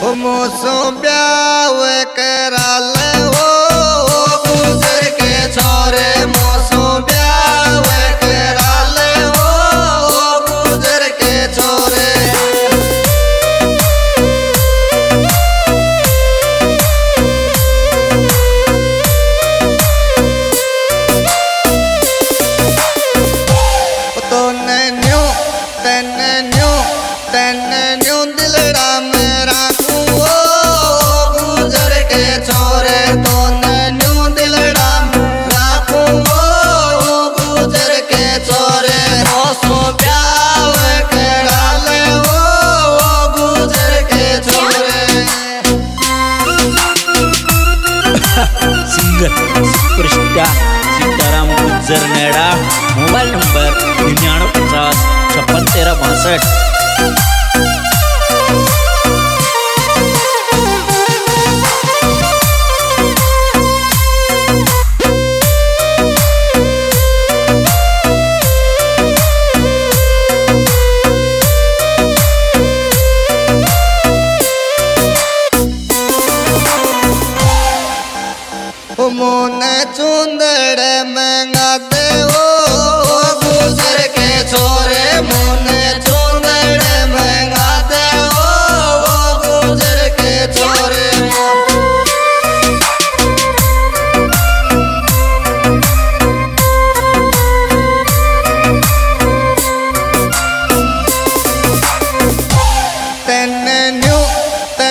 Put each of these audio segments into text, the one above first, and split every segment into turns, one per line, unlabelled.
Como son bien, we que era la.
Track चुंदर मंगा दे ओ गुजर के छोरे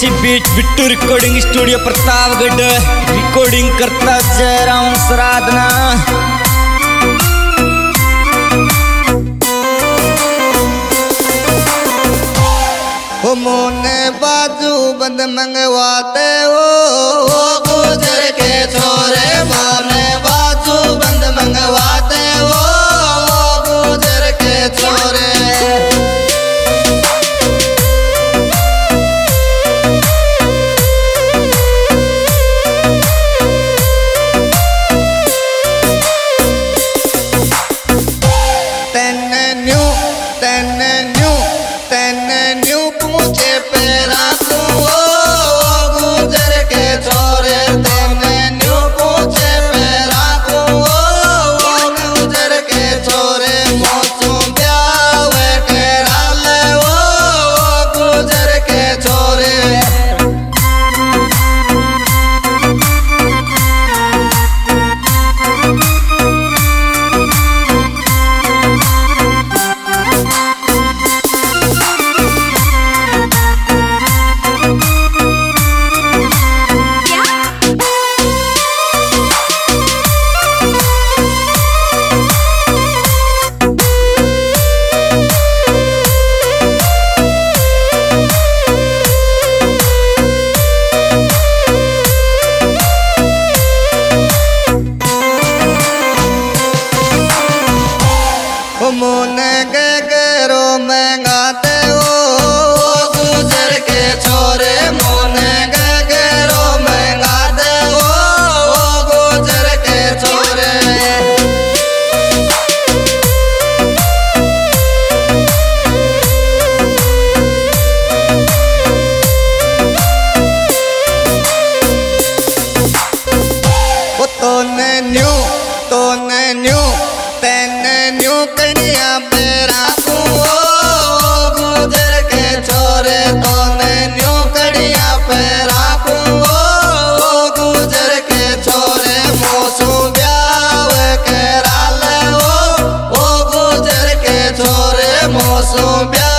देसी बीच Bittu recording studio Pratapgarh. Recording करता जयराम सराधना।
मोने बाजू बंद मंगवाते हो। tenen
yo hermoso viaje.